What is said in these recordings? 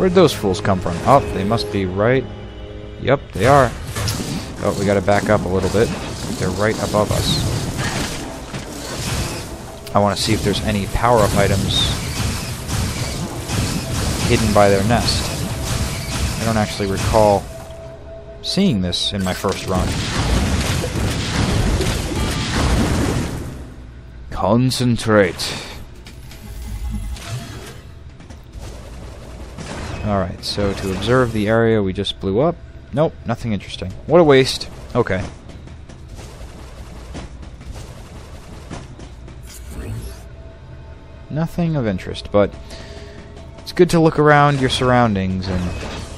Where'd those fools come from? Oh, they must be right... Yep, they are. Oh, we gotta back up a little bit. They're right above us. I want to see if there's any power-up items hidden by their nest. I don't actually recall seeing this in my first run. Concentrate. Alright, so to observe the area we just blew up. Nope, nothing interesting. What a waste. Okay. Nothing of interest, but it's good to look around your surroundings and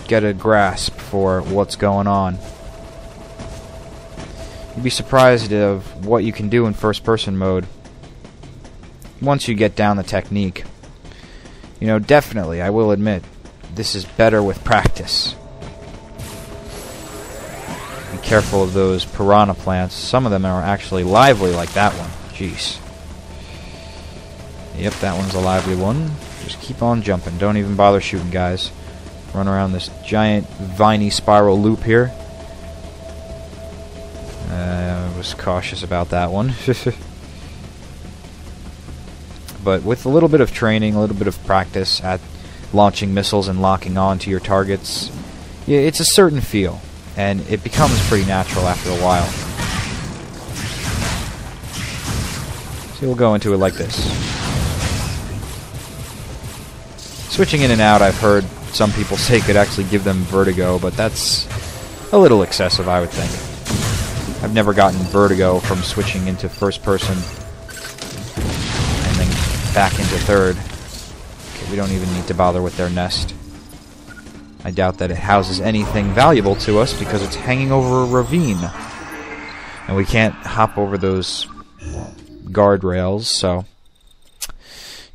get a grasp for what's going on. You'd be surprised of what you can do in first person mode once you get down the technique. You know, definitely, I will admit, this is better with practice. Be careful of those piranha plants. Some of them are actually lively like that one. Jeez. Yep, that one's a lively one. Just keep on jumping. Don't even bother shooting, guys. Run around this giant viney spiral loop here. Uh, I was cautious about that one. but with a little bit of training, a little bit of practice at launching missiles and locking on to your targets, it's a certain feel, and it becomes pretty natural after a while. So we'll go into it like this. Switching in and out, I've heard some people say could actually give them vertigo, but that's a little excessive, I would think. I've never gotten vertigo from switching into first person and then back into third. We don't even need to bother with their nest. I doubt that it houses anything valuable to us because it's hanging over a ravine. And we can't hop over those guardrails, so...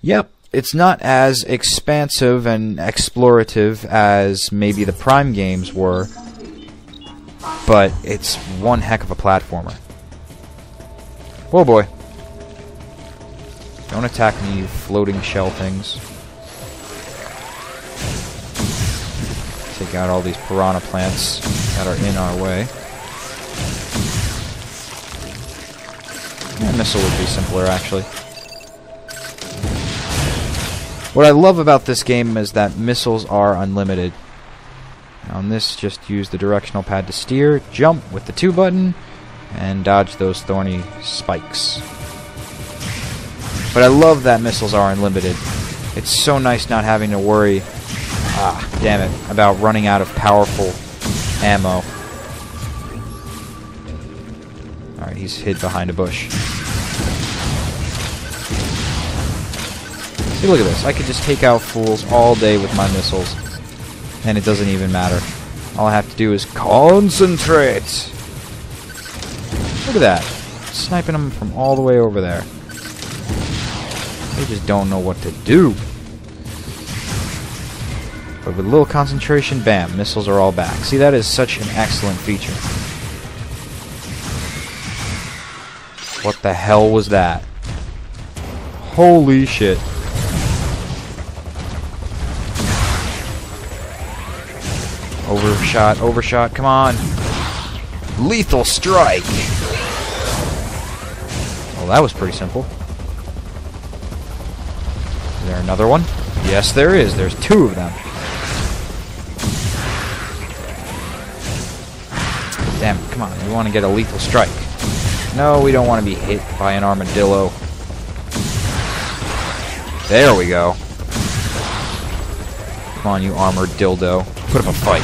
Yep, it's not as expansive and explorative as maybe the Prime games were, but it's one heck of a platformer. Whoa, boy. Don't attack me, you floating shell things. Out all these piranha plants that are in our way. A missile would be simpler, actually. What I love about this game is that missiles are unlimited. On this, just use the directional pad to steer, jump with the 2 button, and dodge those thorny spikes. But I love that missiles are unlimited. It's so nice not having to worry, ah, damn it, about running out of powerful ammo. Alright, he's hid behind a bush. See, look at this. I could just take out fools all day with my missiles. And it doesn't even matter. All I have to do is concentrate. Look at that. Sniping them from all the way over there. They just don't know what to do. But with a little concentration, bam, missiles are all back. See, that is such an excellent feature. What the hell was that? Holy shit. Overshot, overshot, come on. Lethal strike! Well, that was pretty simple. Is there another one? Yes, there is. There's two of them. Damn, come on. We want to get a lethal strike. No, we don't want to be hit by an armadillo. There we go. Come on, you armored dildo. Put up a fight.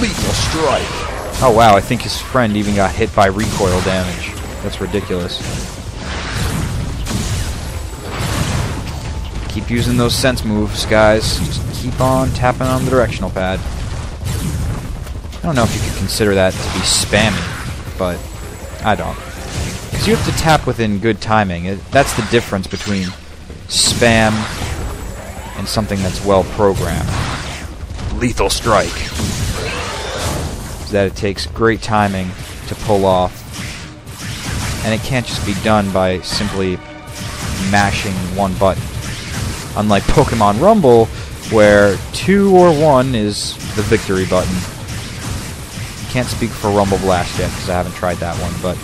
Lethal strike. Oh wow, I think his friend even got hit by recoil damage. That's ridiculous. Keep using those sense moves, guys. Just keep on tapping on the directional pad. I don't know if you could consider that to be spamming, but I don't. Because you have to tap within good timing. It, that's the difference between spam and something that's well programmed. Lethal strike. That it takes great timing to pull off. And it can't just be done by simply mashing one button. Unlike Pokemon Rumble, where 2 or 1 is the victory button. Can't speak for Rumble Blast yet because I haven't tried that one, but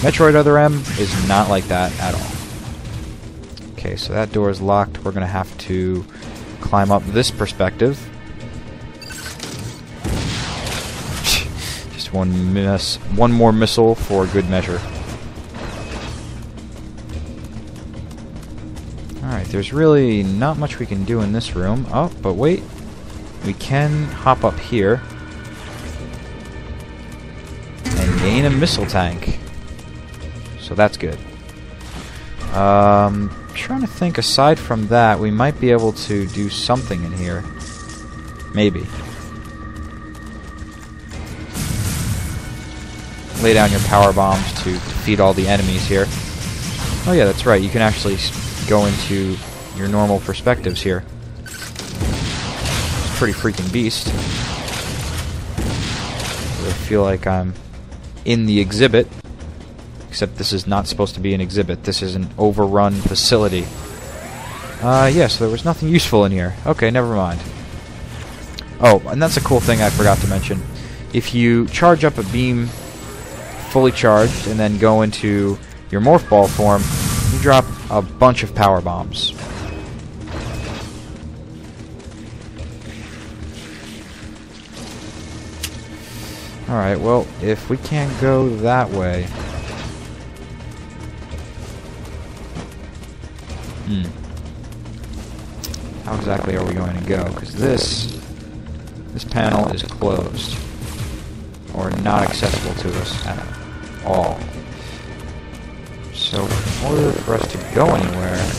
Metroid Other M is not like that at all. Okay, so that door is locked. We're going to have to climb up this perspective. Just one miss, one more missile for good measure. Alright, there's really not much we can do in this room. Oh, but wait. We can hop up here. Gain a missile tank. So that's good. Um, trying to think, aside from that, we might be able to do something in here. Maybe. Lay down your power bombs to defeat all the enemies here. Oh yeah, that's right, you can actually go into your normal perspectives here. It's pretty freaking beast. I feel like I'm in the exhibit, except this is not supposed to be an exhibit. This is an overrun facility. Uh, yes, yeah, so there was nothing useful in here. Okay, never mind. Oh, and that's a cool thing I forgot to mention. If you charge up a beam fully charged and then go into your morph ball form, you drop a bunch of power bombs. Alright, well, if we can't go that way... Hmm. How exactly are we going to go? Because this... This panel is closed. Or not accessible to us at all. So, in order for us to go anywhere...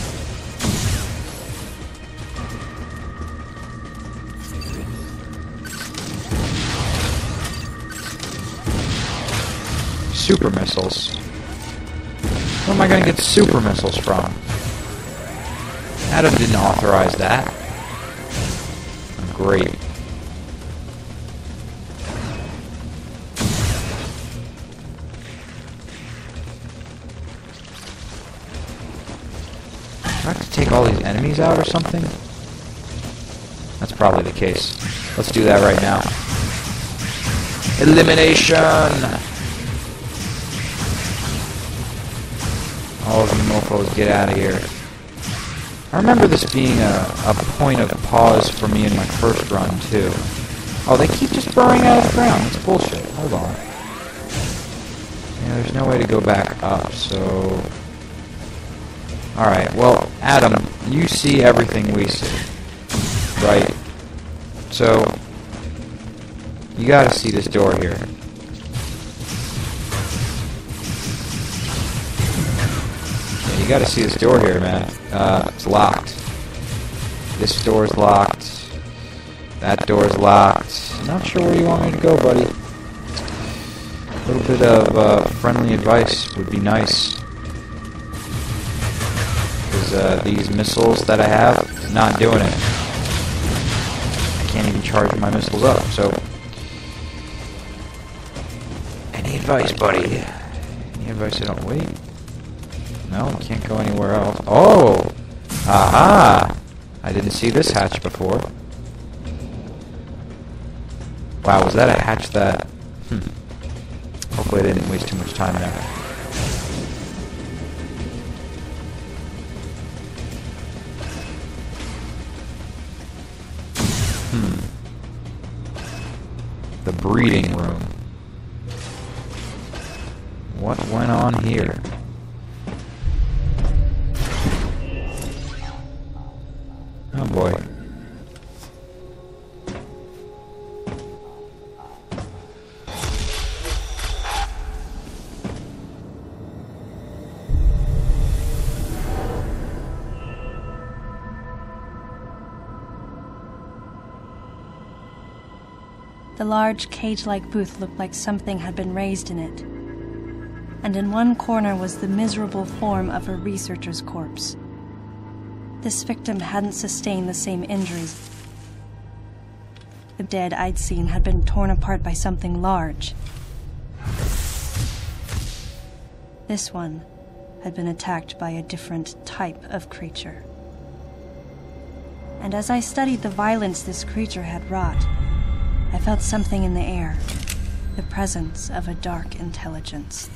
Super missiles. Where am I going to get super missiles from? Adam didn't authorize that. Great. I have to take all these enemies out or something? That's probably the case. Let's do that right now. Elimination! All of you mofos, get out of here. I remember this being a, a point of pause for me in my first run, too. Oh, they keep just burrowing out of the ground. That's bullshit. Hold on. Yeah, there's no way to go back up, so... Alright, well, Adam, you see everything we see. Right? So, you gotta see this door here. Gotta see this door here, man. Uh, it's locked. This door's locked. That door's locked. Not sure where you want me to go, buddy. A little bit of uh, friendly advice would be nice uh, these missiles that I have, not doing it. I can't even charge my missiles up, so... Any advice, buddy? Any advice I don't wait? No, can't go anywhere else. Oh! Aha! I didn't see this hatch before. Wow, was that a hatch that... Hmm. Hopefully I didn't waste too much time there. Hmm. the breeding room. What went on here? The large cage-like booth looked like something had been raised in it. And in one corner was the miserable form of a researcher's corpse. This victim hadn't sustained the same injuries. The dead I'd seen had been torn apart by something large. This one had been attacked by a different type of creature. And as I studied the violence this creature had wrought, I felt something in the air the presence of a dark intelligence.